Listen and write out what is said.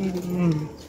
음.